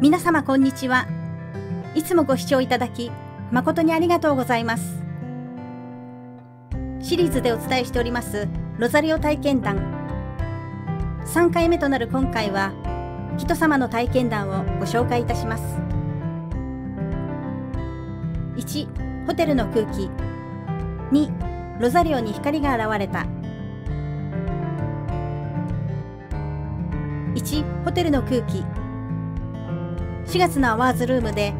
皆様こんにちは。いつもご視聴いただき誠にありがとうございます。シリーズでお伝えしておりますロザリオ体験談。3回目となる今回は人様の体験談をご紹介いたします。1ホテルの空気。2ロザリオに光が現れた。1ホテルの空気。4月のアワーズルームで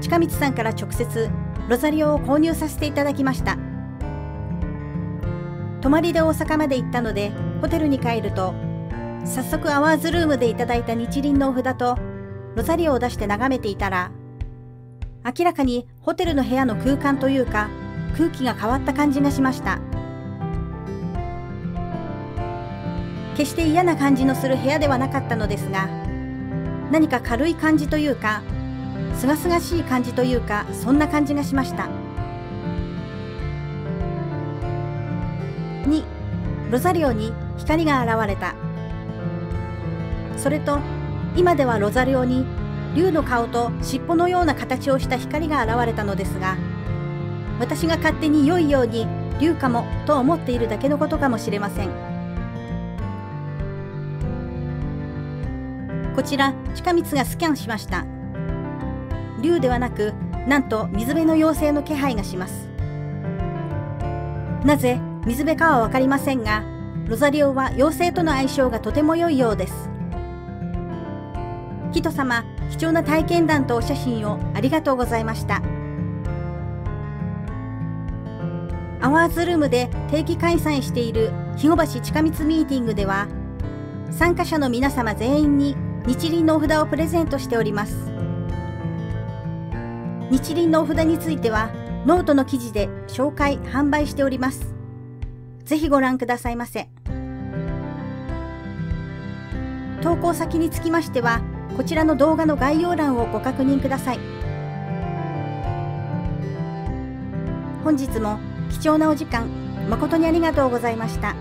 近道さんから直接ロザリオを購入させていただきました。泊まりで大阪まで行ったのでホテルに帰ると早速アワーズルームでいただいた日輪のお札とロザリオを出して眺めていたら明らかにホテルの部屋の空間というか空気が変わった感じがしました。決して嫌な感じのする部屋ではなかったのですが何か軽い感じというかすがすがしい感じというかそんな感じがしました。2ロザリオに光が現れた。それと今ではロザリオに竜の顔と尻尾のような形をした光が現れたのですが私が勝手に良いように竜かもと思っているだけのことかもしれません。こちら近道がスキャンしました。竜ではなくなんと水辺の妖精の気配がします。なぜ水辺かは分かりませんがロザリオは妖精との相性がとても良いようです。人様貴重な体験談とお写真をありがとうございました。アワーズルームで定期開催している肥後橋近道ミーティングでは参加者の皆様全員に日輪のお札をプレゼントしております。日輪のお札についてはノートの記事で紹介販売しております。ぜひご覧くださいませ。投稿先につきましてはこちらの動画の概要欄をご確認ください。本日も貴重なお時間誠にありがとうございました。